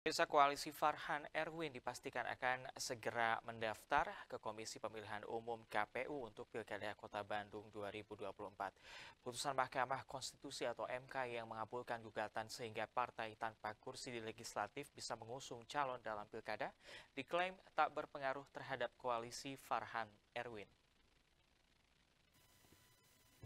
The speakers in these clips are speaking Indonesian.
Bisa koalisi Farhan Erwin dipastikan akan segera mendaftar ke Komisi Pemilihan Umum KPU untuk Pilkada Kota Bandung 2024. Putusan Mahkamah Konstitusi atau MK yang mengabulkan gugatan sehingga partai tanpa kursi di legislatif bisa mengusung calon dalam Pilkada diklaim tak berpengaruh terhadap koalisi Farhan Erwin.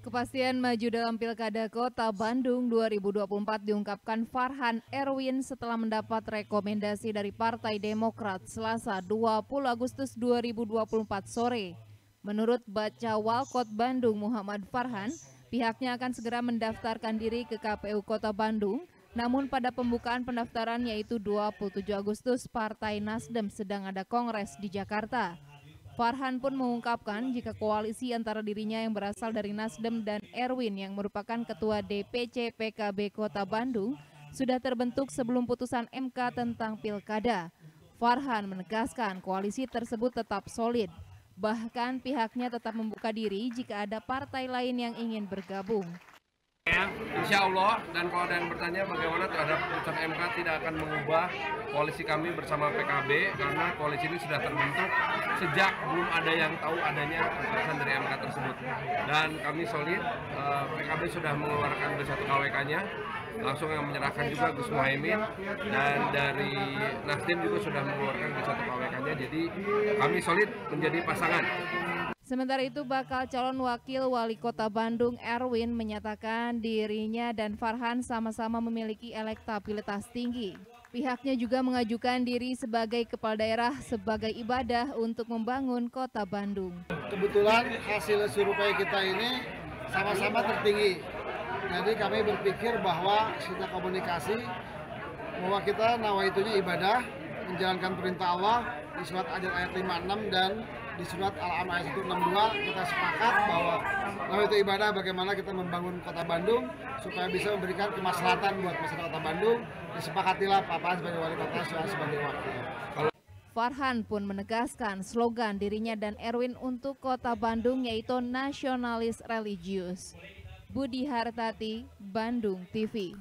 Kepastian maju dalam Pilkada Kota Bandung 2024 diungkapkan Farhan Erwin setelah mendapat rekomendasi dari Partai Demokrat Selasa 20 Agustus 2024 sore. Menurut Baca Walkot Bandung Muhammad Farhan, pihaknya akan segera mendaftarkan diri ke KPU Kota Bandung, namun pada pembukaan pendaftaran yaitu 27 Agustus Partai Nasdem sedang ada kongres di Jakarta. Farhan pun mengungkapkan jika koalisi antara dirinya yang berasal dari Nasdem dan Erwin yang merupakan Ketua DPC PKB Kota Bandung sudah terbentuk sebelum putusan MK tentang pilkada. Farhan menegaskan koalisi tersebut tetap solid. Bahkan pihaknya tetap membuka diri jika ada partai lain yang ingin bergabung. Ya, insya Allah dan kalau ada yang bertanya bagaimana terhadap putusan MK tidak akan mengubah koalisi kami bersama PKB karena koalisi ini sudah terbentuk sejak belum ada yang tahu adanya putusan dari MK tersebut. Dan kami solid eh, PKB sudah mengeluarkan satu KWK-nya langsung yang menyerahkan juga Gus Muhaimin dan dari Nasdem juga sudah mengeluarkan satu KWK-nya jadi kami solid menjadi pasangan Sementara itu bakal calon wakil wali kota Bandung Erwin menyatakan dirinya dan Farhan sama-sama memiliki elektabilitas tinggi. Pihaknya juga mengajukan diri sebagai kepala daerah sebagai ibadah untuk membangun kota Bandung. Kebetulan hasil survei kita ini sama-sama tertinggi. Jadi kami berpikir bahwa kita komunikasi bahwa kita nawaitunya ibadah, menjalankan perintah Allah di surat ayat 56 dan di surat Al-Am ayat 162 kita sepakat bahwa bahwa itu ibadah bagaimana kita membangun kota Bandung supaya bisa memberikan kemaslahatan buat masyarakat kota Bandung disepakatilah Papan sebagai wali kota saya sebagai wakil. Farhan pun menegaskan slogan dirinya dan Erwin untuk kota Bandung yaitu nasionalis religius. Budi Hartati, Bandung TV.